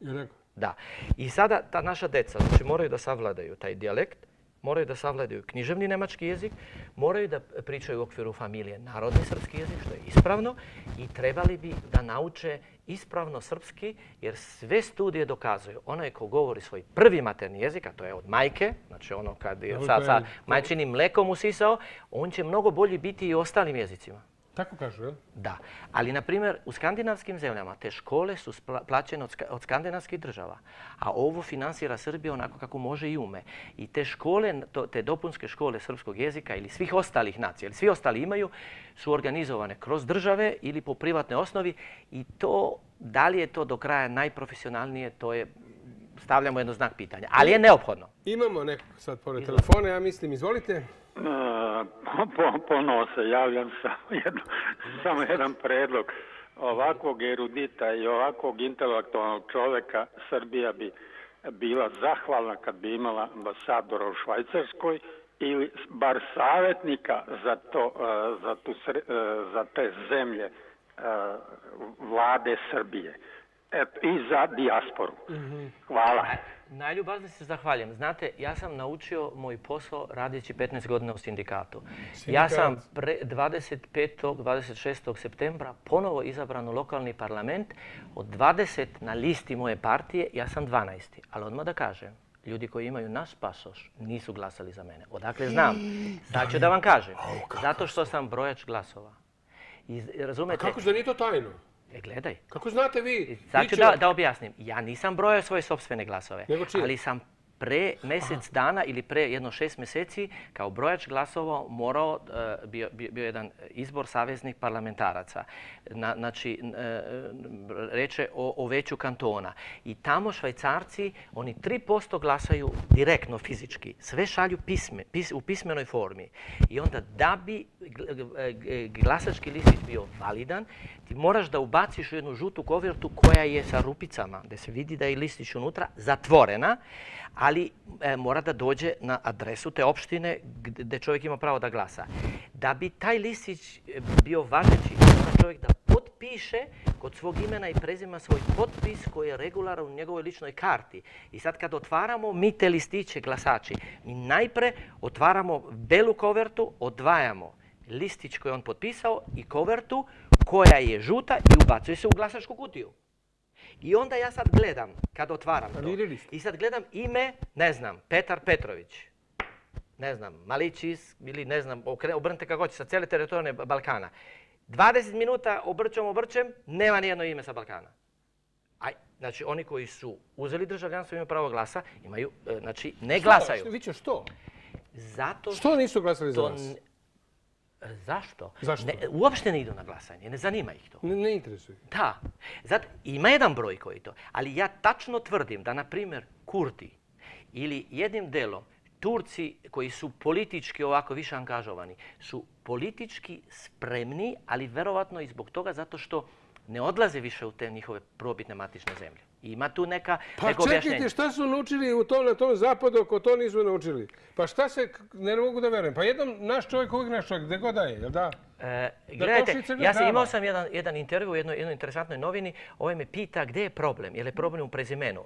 Da. I sada ta naša deca, znači moraju da savladaju taj dijalekt, moraju da savladaju književni nemački jezik, moraju da pričaju u okviru familije narodni srpski jezik, što je ispravno, i trebali bi da nauče ispravno srpski, jer sve studije dokazuju. Onaj ko govori svoj prvi materni jezik, a to je od majke, znači ono kad je sa, sa majčinim mlekom usisao, on će mnogo bolji biti i ostalim jezicima. Tako kažu, jel? Da. Ali, na primjer, u skandinavskim zemljama te škole su plaćene od skandinavskih država, a ovo finansira Srbija onako kako može i ume. I te škole, te dopunske škole srpskog jezika ili svih ostalih nacija, ili svi ostali imaju, su organizovane kroz države ili po privatnoj osnovi i to, da li je to do kraja najprofesionalnije, to je stavljamo jedno znak pitanja. Ali je neophodno. Imamo nekog sad pored telefona, ja mislim, izvolite. Ponovo se javljam samo jedan predlog. Ovakvog erudita i ovakvog intelektualnog čovjeka Srbija bi bila zahvalna kad bi imala ambasadora u Švajcarskoj ili bar savjetnika za, to, za, tu, za te zemlje vlade Srbije. Eto, I za dijasporu. Hvala. Najljubaznije se zahvaljujem. Znate, ja sam naučio moj posao radići 15 godina u sindikatu. Ja sam pre 25. 26. septembra ponovo izabran u lokalni parlament. Od 20 na listi moje partije, ja sam 12. Ali odmah da kažem, ljudi koji imaju naš pasoš nisu glasali za mene. Odakle znam? Sad ću da vam kažem. Zato što sam brojač glasova. I, razumete? Kako da nije to tajno? E, gledaj. Kako znate vi? Ću da, da objasnim. Ja nisam brojao svoje sobstvene glasove, Nego čije? ali sam pre mjesec dana ili pre jedno šest mjeseci kao brojač glasova morao, e, bio, jedan izbor saveznih parlamentaraca. Na, znači, e, reče o, o veću kantona. I tamo švajcarci, oni 3% glasaju direktno fizički. Sve šalju pisme, pis, u pismenoj formi. I onda da bi glasački listić bio validan, ti moraš da ubaciš u jednu žutu kovertu koja je sa rupicama, da se vidi da je listić unutra, zatvorena, ali e, mora da dođe na adresu te opštine gdje čovjek ima pravo da glasa. Da bi taj listić bio važeći, mora čovjek da potpiše kod svog imena i prezima svoj potpis koji je regularan u njegovoj ličnoj karti. I sad kad otvaramo mi te listiće glasači, mi najpre otvaramo belu kovertu, odvajamo listić koji je on potpisao i kovertu koja je žuta i ubacuje se u glasačku kutiju. I onda ja sad gledam, kad otvaram to, i sad gledam ime, ne znam, Petar Petrović, ne znam, Maličis ili ne znam, obrnite kako hoće, sa cijele teritorije Balkana. 20 minuta obrćem, obrćem, nema nijedno ime sa Balkana. Aj, znači, oni koji su uzeli državljanstvo imaju pravo glasa, imaju, e, znači, ne glasaju. Što, viće što? Zato što nisu glasali za vas? Zašto? Zašto? Ne, uopšte ne idu na glasanje, ne zanima ih to. Ne, ne interesuje. Da. Zato, ima jedan broj koji to, ali ja tačno tvrdim da, na primjer, Kurti ili jednim delom Turci koji su politički ovako više angažovani, su politički spremni, ali verovatno i zbog toga zato što ne odlaze više u te njihove probitne matične zemlje. Ima tu neka, pa neko. Pa čekajte, šta su naučili u tom, na tom zapadu ako to nisu naučili? Pa šta se, ne mogu da verujem. Pa jednom naš čovjek, uvijek naš čovjek, gdje god da je, jel da? E, gledajte, ja sam imao sam jedan, jedan intervju u jednoj, jednoj interesantnoj novini. Ovaj me pita gdje je problem. Je li problem u prezimenu?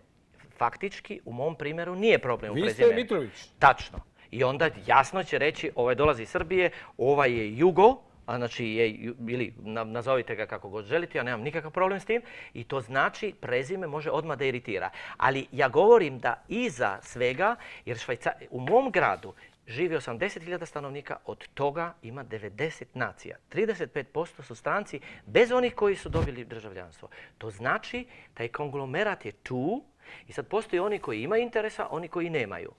Faktički, u mom primjeru, nije problem Vi u prezimenu. Vi ste Mitrović. Tačno. I onda jasno će reći, ovaj dolazi iz Srbije, ovaj je Jugo, znači je, ili nazovite ga kako god želite, ja nemam nikakav problem s tim i to znači prezime može odmah da iritira. Ali ja govorim da iza svega, jer Švajca, u mom gradu živi 80.000 stanovnika, od toga ima 90 nacija. 35% su stranci bez onih koji su dobili državljanstvo. To znači taj konglomerat je tu i sad postoji oni koji imaju interesa, oni koji nemaju.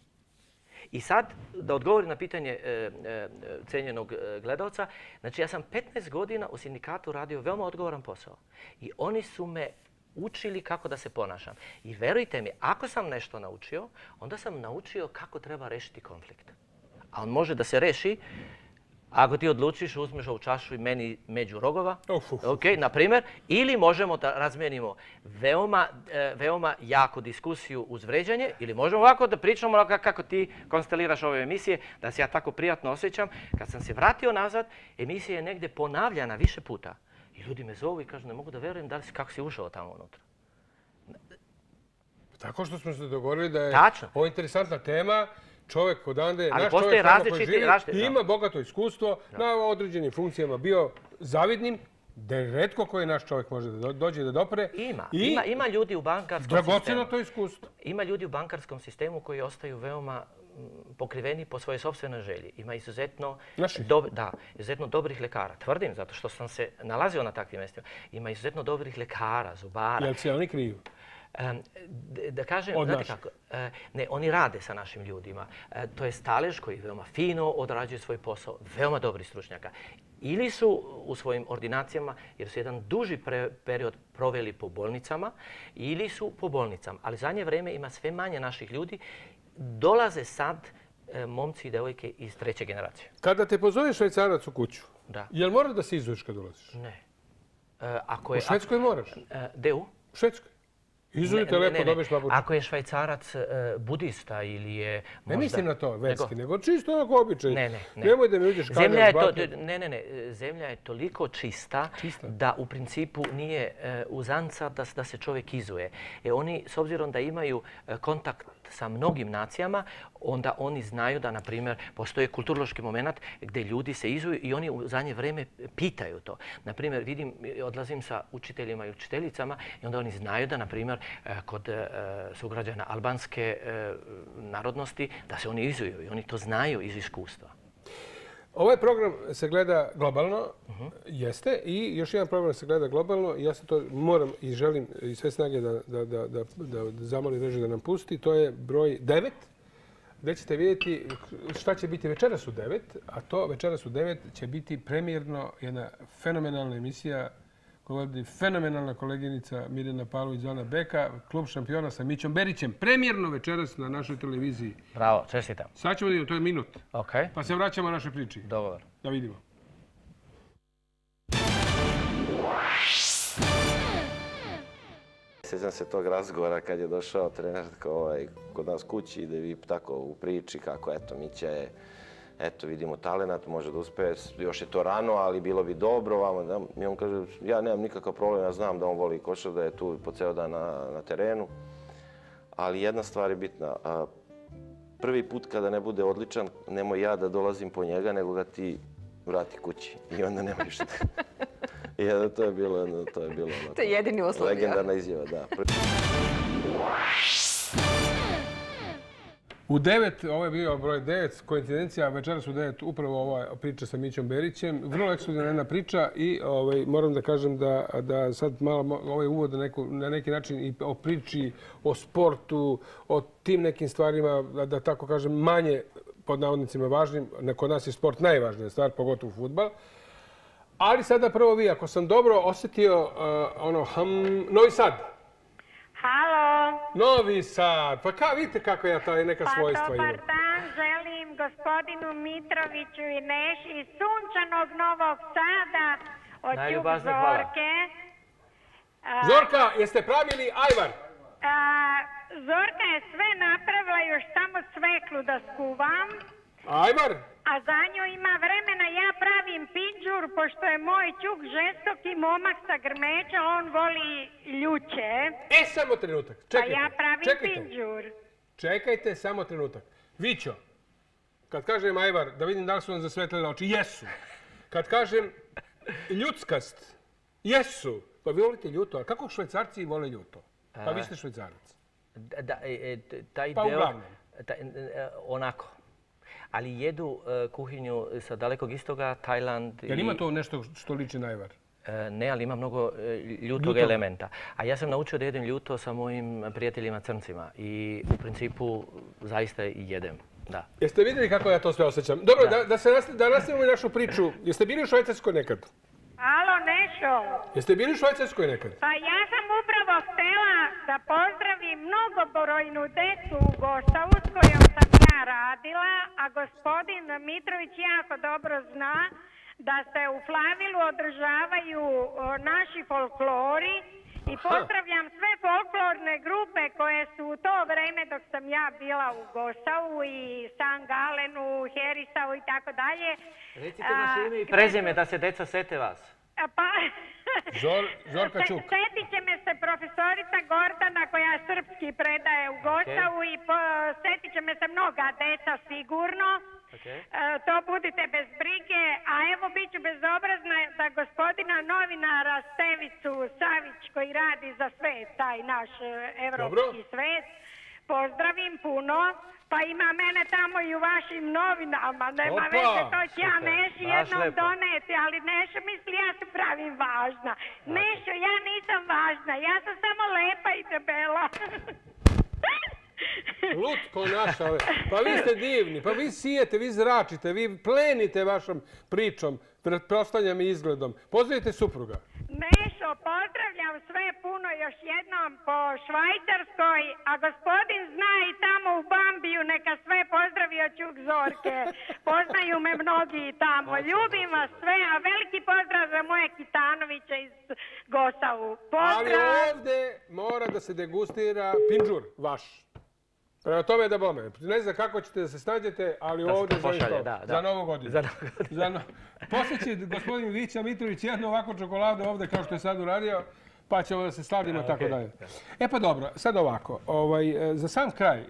I sad, da odgovorim na pitanje e, e, cenjenog e, gledalca, znači ja sam 15 godina u sindikatu radio veoma odgovoran posao. I oni su me učili kako da se ponašam. I verujte mi, ako sam nešto naučio, onda sam naučio kako treba rešiti konflikt. A on može da se reši ako ti odlučiš, uzmeš ovu čašu i meni među rogova, ok, na primjer, ili možemo da razmijenimo veoma, e, veoma jako diskusiju uz vređanje, ili možemo ovako da pričamo kako ti konsteliraš ove emisije, da se ja tako prijatno osjećam. Kad sam se vratio nazad, emisija je negdje ponavljana više puta. I ljudi me zovu i kažu, ne mogu da verujem da li si, kako si ušao tamo unutra. Tako što smo se dogovorili da je Tačno. ovo interesantna tema, čovjek odande, Ali naš čovjek koji živi različiti- i da. ima bogato iskustvo na određenim funkcijama bio zavidnim, da je redko koji naš čovjek može da do- dođe da dopre. Ima, I ima, ima ljudi u bankarskom sistemu. to iskustvo. Ima ljudi u bankarskom sistemu koji ostaju veoma mm, pokriveni po svojoj sobstvenoj želji. Ima izuzetno, Naših? dob- da, izuzetno dobrih lekara. Tvrdim, zato što sam se nalazio na takvim mjestima. Ima izuzetno dobrih lekara, zubara. Jel se oni kriju? Da kažem, Od znate kako, e, ne, oni rade sa našim ljudima. E, to je stalež koji veoma fino odrađuje svoj posao, veoma dobri stručnjaka. Ili su u svojim ordinacijama, jer su jedan duži pre- period proveli po bolnicama, ili su po bolnicama. Ali zadnje vrijeme ima sve manje naših ljudi. Dolaze sad e, momci i devojke iz treće generacije. Kada te pozove švajcarac u kuću, Da. jel mora da se izuješ kad dolaziš? Ne. E, ako je, U Švedskoj moraš? E, gde u? U Švedskoj. Izujte lepo, dobiješ papuče. Ako je švajcarac e, budista ili je možda... Ne mislim na to verski, nego čisto onako običaj. Ne, ne, ne. Nemoj da mi uđeš je to, Ne, ne, ne. Zemlja je toliko čista, da u principu nije e, uzanca da, da se čovjek izuje. E, oni, s obzirom da imaju e, kontakt sa mnogim nacijama, onda oni znaju da, na primjer, postoji kulturološki moment gdje ljudi se izuju i oni u zadnje vrijeme pitaju to. Na primjer, vidim, odlazim sa učiteljima i učiteljicama i onda oni znaju da, na primjer, e, kod e, sugrađana albanske e, narodnosti, da se oni izuju i oni to znaju iz iskustva. Ovaj program se gleda globalno, jeste, i još jedan program se gleda globalno ja se to moram i želim i sve snage da, da, da, da, da zamoli režiju da nam pusti. To je broj 9, gdje ćete vidjeti šta će biti večeras u 9, a to večeras u 9 će biti premijerno jedna fenomenalna emisija vodi fenomenalna koleginica Mirjana Pavlović Zona Beka, klub šampiona sa Mićom Berićem. Premijerno večeras na našoj televiziji. Bravo, čestitam. Sad ćemo vidjeti, to je minut. Ok. Pa se vraćamo na našoj priči. Dogovor. Da vidimo. Sjećam se tog razgovora kad je došao trener ovaj, kod nas kući ide vi tako u priči kako eto Mića je eto vidimo talenat, može da uspe, još je to rano, ali bilo bi dobro. I on kaže, ja nemam nikakav problem, ja znam da on voli košar, da je tu po ceo dan na, terenu. Ali jedna stvar je bitna. prvi put kada ne bude odličan, nemoj ja da dolazim po njega, nego ga ti vrati kući. I onda nema ništa. (laughs) I to je bilo, to je bilo to je jedini uslov. Legendarna izjava, da. U devet, ovo je bio broj devet, koincidencija, večeras u devet upravo ova priča sa Mićom Berićem. Vrlo ekskluzivna jedna priča i ovaj, moram da kažem da, sad malo ovaj uvod na, neki način i o priči, o sportu, o tim nekim stvarima, da, tako kažem, manje pod navodnicima važnim. Kod nas je sport najvažnija stvar, pogotovo futbal. Ali sada prvo vi, ako sam dobro osjetio ono, hm, Novi Sad. Novi Sad. Pa ka, vidite kako ja to neka pa svojstva imam. Pa dobar dan, želim gospodinu Mitroviću i Neši iz sunčanog Novog Sada od Čuk Zorke. Zorka, jeste pravili ajvar? Zorka je sve napravila, još samo sveklu da skuvam. Ajvar? A za nju ima vremena, ja pravim pinđur, pošto je moj čuk žestoki momak sa grmeća, on voli ljuće. E, samo trenutak, čekajte. A ja pravim čekajte. pinđur. Čekajte, samo trenutak. Vićo, kad kažem Ajvar, da vidim da li su vam zasvetljene oči, jesu. Kad kažem ljudskast, jesu. Pa vi volite ljuto, a kako švajcarci vole ljuto? Pa vi ste švajcarac. Da, e, e, taj pa uglavnom. E, onako ali jedu e, kuhinju sa dalekog istoga, Tajland. Jel ima to nešto što liči na Ajvar? E, ne, ali ima mnogo e, ljutog elementa. A ja sam naučio da jedem ljuto sa mojim prijateljima crncima i u principu zaista i jedem. Da. Jeste vidjeli kako ja to sve osjećam? Dobro, da, da, se nastavimo našu priču. Jeste bili u Švajcarskoj nekad? Alo, Nešo. Jeste bili u Švajcarskoj nekad? Pa ja sam upravo htjela da pozdravim mnogobrojnu decu u Gostavu s kojom sam ja radila, a gospodin Mitrović jako dobro zna da se u Flavilu održavaju naši folklori i pozdravljam sve folklorne grupe koje su u to vrijeme dok sam ja bila u Gosavu i San Galenu, Herisau i tako dalje. Recite naše ime i prezime da se deca sete vas. Pa, Zorka (laughs) Čuk. Setit će me se profesorica Gordana koja srpski predaje u Gosavu i setit će me se mnoga deca sigurno. E, to budite bez brige, a evo bit ću bezobrazna da gospodina novinara Stevicu Savić koji radi za svet, taj naš e, evropski svet, pozdravim puno, pa ima mene tamo i u vašim novinama, nema veze, to ću ja Neši jednom doneti, ali Nešo misli ja se pravim važna. Nešo, ja nisam važna, ja sam samo lepa i debela. (laughs) Lutko naša. Pa vi ste divni, pa vi sijete, vi zračite, vi plenite vašom pričom, pretpostavljam i izgledom. Pozdravite supruga. Nebojšo, pozdravljam sve puno još jednom po Švajcarskoj, a gospodin zna i tamo u Bambiju, neka sve pozdravio Čuk Zorke. (laughs) Poznaju me mnogi i tamo. Ljubim vas sve, a veliki pozdrav za moje Kitanovića iz Gosavu. Ali Pozdrav! ovde mora da se degustira pinđur vaš. Prema tome da bome. Ne znam kako ćete da se snađete, ali Da to za isto. Za novu godinu. Za novu (laughs) godinu. Za no... Poslije će gospodin Vića Mitrović jednu ovakvu čokoladu ovde kao što je sad uradio, pa ćemo da se sladimo A, tako dalje. E pa dobro, sad ovako. Ovaj, e, za sam kraj, e,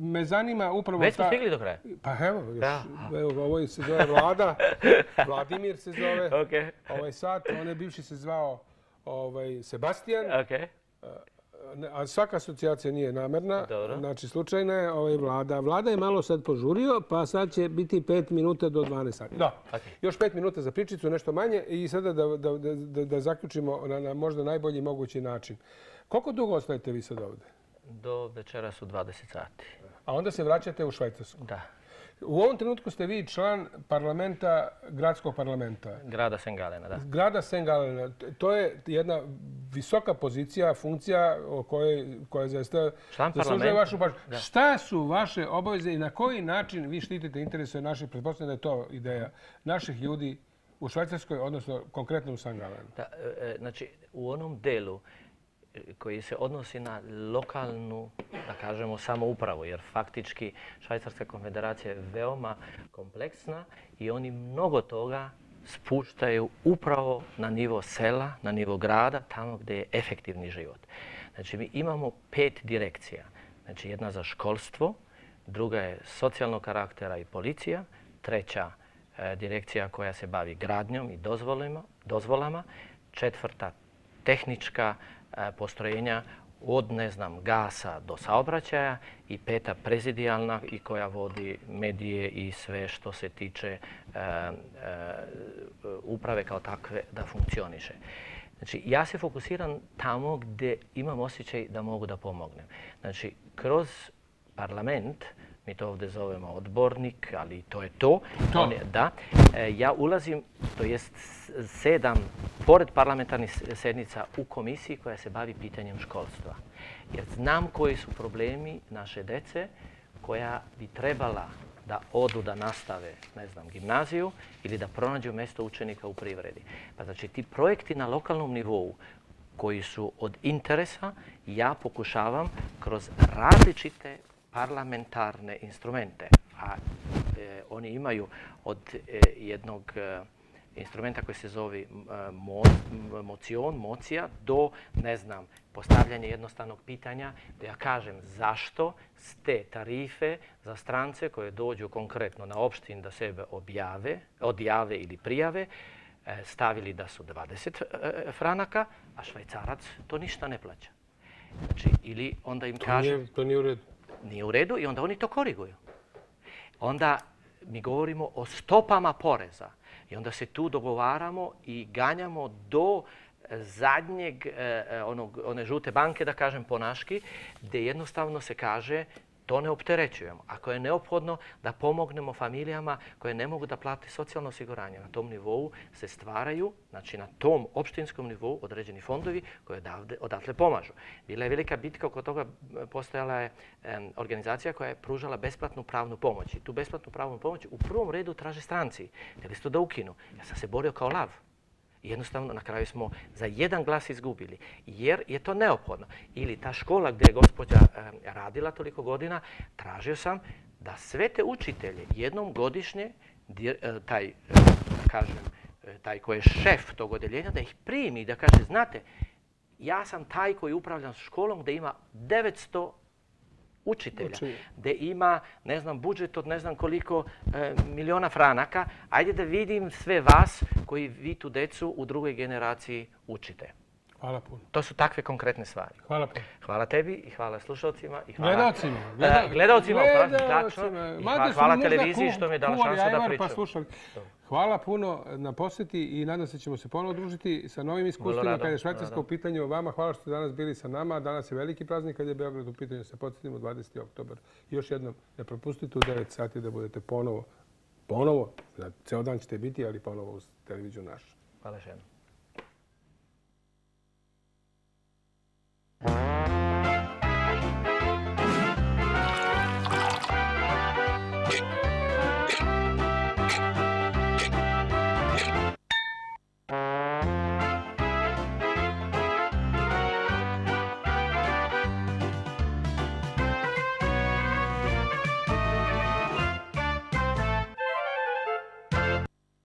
me zanima upravo Već smo ta... stigli do kraja. Pa evo, još, Da. evo, ovo se zove Vlada, (laughs) Vladimir se zove, ovaj sat, on je bivši se zvao ovaj, Sebastijan, Okej. A svaka asocijacija nije namerna, Dobro. znači slučajna je ovaj vlada. Vlada je malo sad požurio, pa sad će biti 5 minuta do 12 sati. Da, još 5 minuta za pričicu, nešto manje i sada da, da, da, da, da zaključimo na, na možda najbolji mogući način. Koliko dugo ostajete vi sad ovde? Do večera su 20 sati. A onda se vraćate u Švajcarsku? Da. U ovom trenutku ste vi član parlamenta, gradskog parlamenta. Grada Sengalena, da. Grada Sengalena. To je jedna visoka pozicija, funkcija koja zaista zaslužuje vašu pažnju. Šta su vaše obaveze i na koji način vi štitite interese naših, pretpostavljam da je to ideja, naših ljudi u Švajcarskoj, odnosno konkretno u Sangalenu? Da, e, e, znači, u onom delu koji se odnosi na lokalnu, da kažemo, samoupravu, jer faktički Švajcarska konfederacija je veoma kompleksna i oni mnogo toga spuštaju upravo na nivo sela, na nivo grada, tamo gdje je efektivni život. Znači, mi imamo pet direkcija. Znači, jedna za školstvo, druga je socijalnog karaktera i policija, treća e, direkcija koja se bavi gradnjom i dozvolima, dozvolama, četvrta tehnička e, postrojenja od, ne znam, gasa do saobraćaja i peta prezidijalna i koja vodi medije i sve što se tiče e, e, uprave kao takve da funkcioniše. Znači, ja se fokusiram tamo gdje imam osjećaj da mogu da pomognem. Znači, kroz parlament, mi to ovdje zovemo odbornik, ali to je to. To? On je, da. E, ja ulazim, to jest sedam, pored parlamentarnih sednica u komisiji koja se bavi pitanjem školstva. Jer znam koji su problemi naše dece koja bi trebala da odu da nastave, ne znam, gimnaziju ili da pronađu mjesto učenika u privredi. Pa znači ti projekti na lokalnom nivou koji su od interesa, ja pokušavam kroz različite parlamentarne instrumente, a e, oni imaju od e, jednog e, instrumenta koji se zove mo, mocion, mocija, do, ne znam, postavljanje jednostavnog pitanja da ja kažem zašto ste tarife za strance koje dođu konkretno na opštin da sebe objave, odjave ili prijave, stavili da su 20 e, franaka, a švajcarac to ništa ne plaća. Znači, ili onda im To kažem... nije, to nije u redu. Nije u redu i onda oni to koriguju. Onda mi govorimo o stopama poreza i onda se tu dogovaramo i ganjamo do e, zadnjeg, e, e, one žute banke, da kažem ponaški, gdje jednostavno se kaže to ne opterećujemo. Ako je neophodno da pomognemo familijama koje ne mogu da plate socijalno osiguranje, na tom nivou se stvaraju, znači na tom opštinskom nivou određeni fondovi odavde, odatle pomažu. Bila je velika bitka oko toga, postojala je organizacija koja je pružala besplatnu pravnu pomoć. I tu besplatnu pravnu pomoć u prvom redu traže stranci. Htjeli su to da ukinu. Ja sam se borio kao lav. Jednostavno na kraju smo za jedan glas izgubili, jer je to neophodno. Ili ta škola gdje je gospođa em, radila toliko godina, tražio sam da sve te učitelje jednom godišnje, e, taj, e, kažem, e, taj koji je šef tog odjeljenja, da ih primi i da kaže, znate, ja sam taj koji upravljam školom gdje ima 900 učitelja, gdje ima, ne znam, budžet od ne znam koliko e, miliona franaka, ajde da vidim sve vas koji vi tu decu u drugoj generaciji učite. Hvala puno. To su takve konkretne stvari. Hvala puno. Hvala tebi i hvala slušalcima. I hvala, Gledalcima. E, gledalcima, pa, tačno. Gledalcima. Su hvala možda televiziji što mi je dala šansu da ajvar pričam. Pa slušali. Hvala puno na posjeti i nadam se ćemo se ponovo družiti sa novim iskustvima kada je Švajcarska rado. u pitanju. Vama hvala što ste danas bili sa nama. Danas je veliki praznik kad je Beograd u pitanju. Se podsjetimo 20. oktobar. Još jednom ne propustite u 9 sati da budete ponovo, ponovo, ceo dan ćete biti, ali ponovo uz televiziju našu. Hvala jednom.